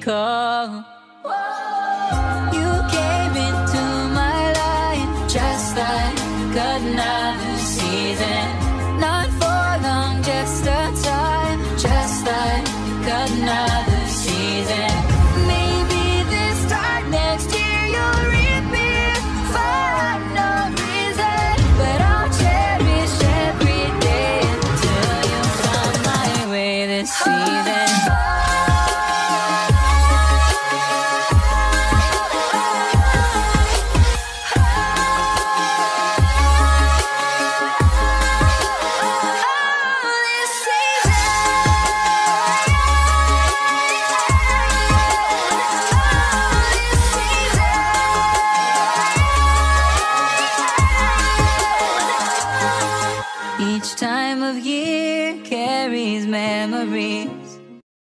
call. You came into my life just like another season. Not for long, just a time, just like another season. Maybe this time next year you'll for no reason. But I'll cherish every day until you my way this season. Each time of year carries memories